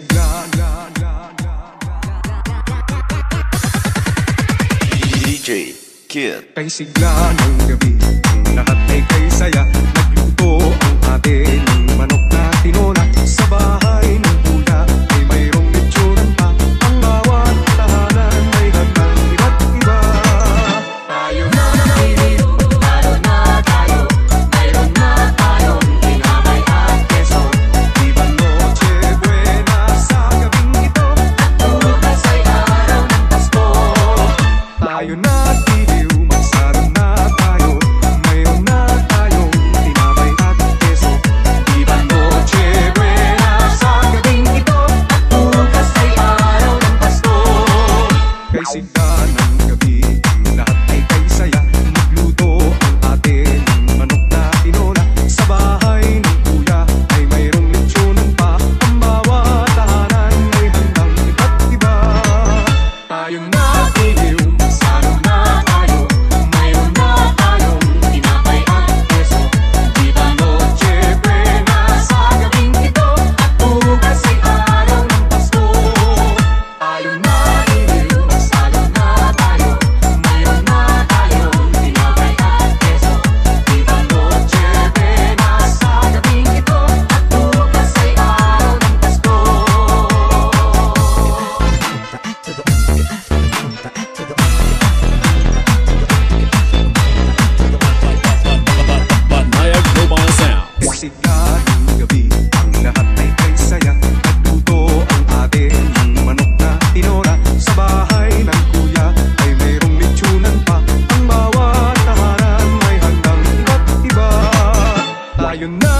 bigla DJ Kid. Kay sigla ng gabi Lahat ay kay saya. Nagluto ang atin Manok na tinona sa bahay you know.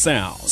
sounds.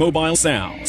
Mobile Sound.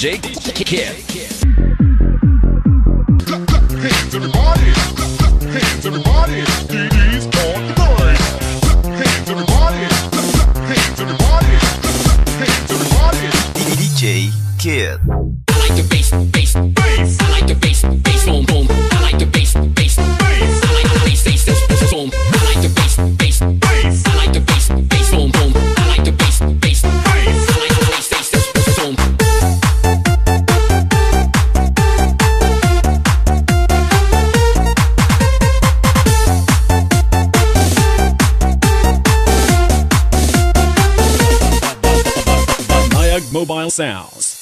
Jake Sounds.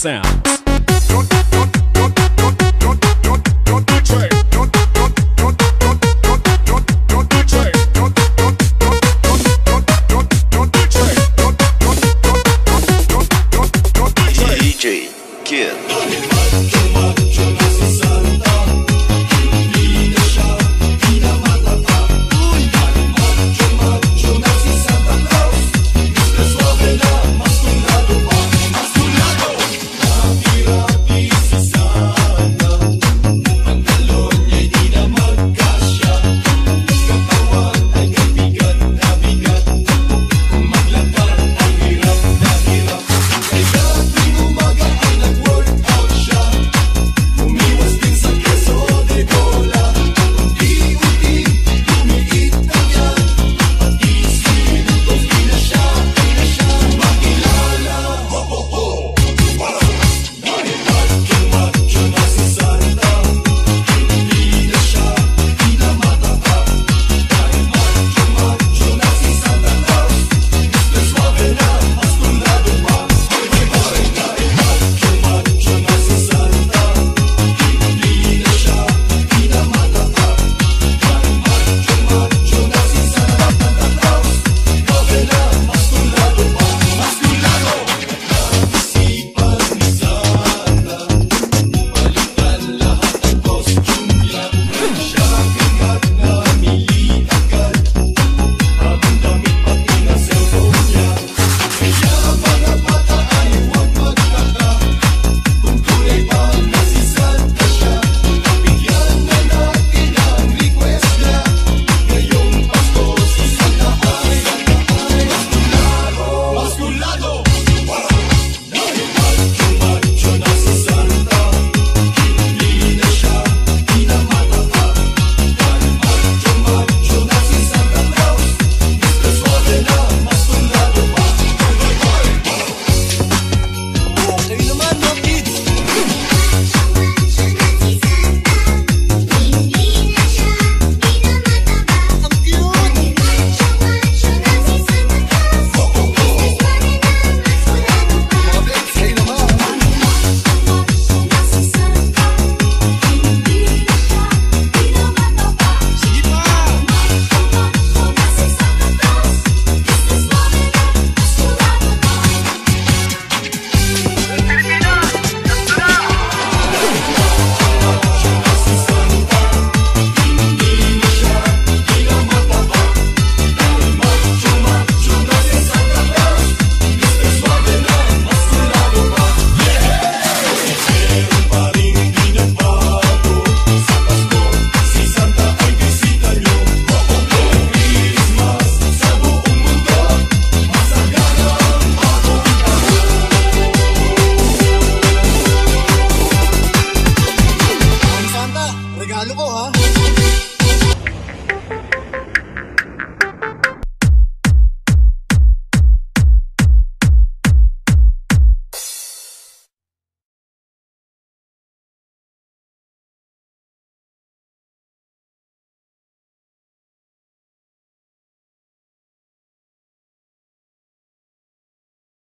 sound.